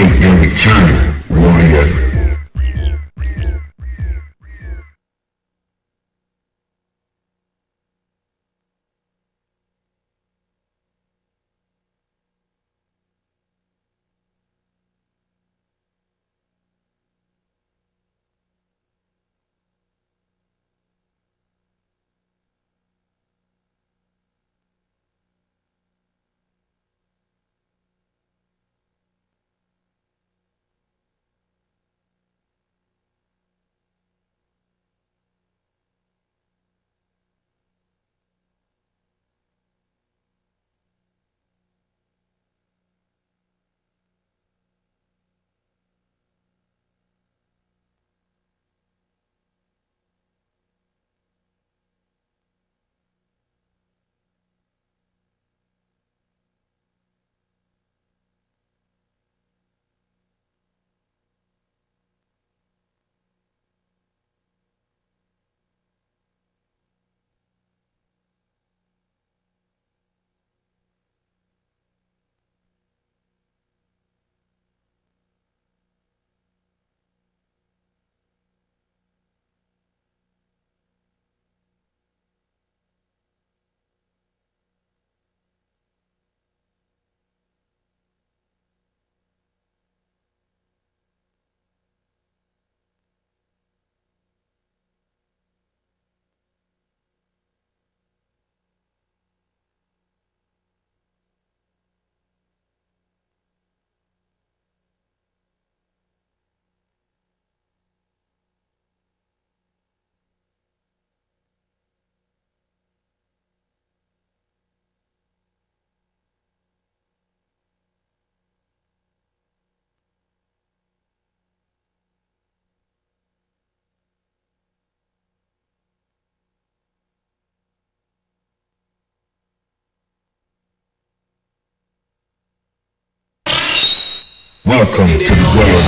Await your return, warrior. Welcome to the world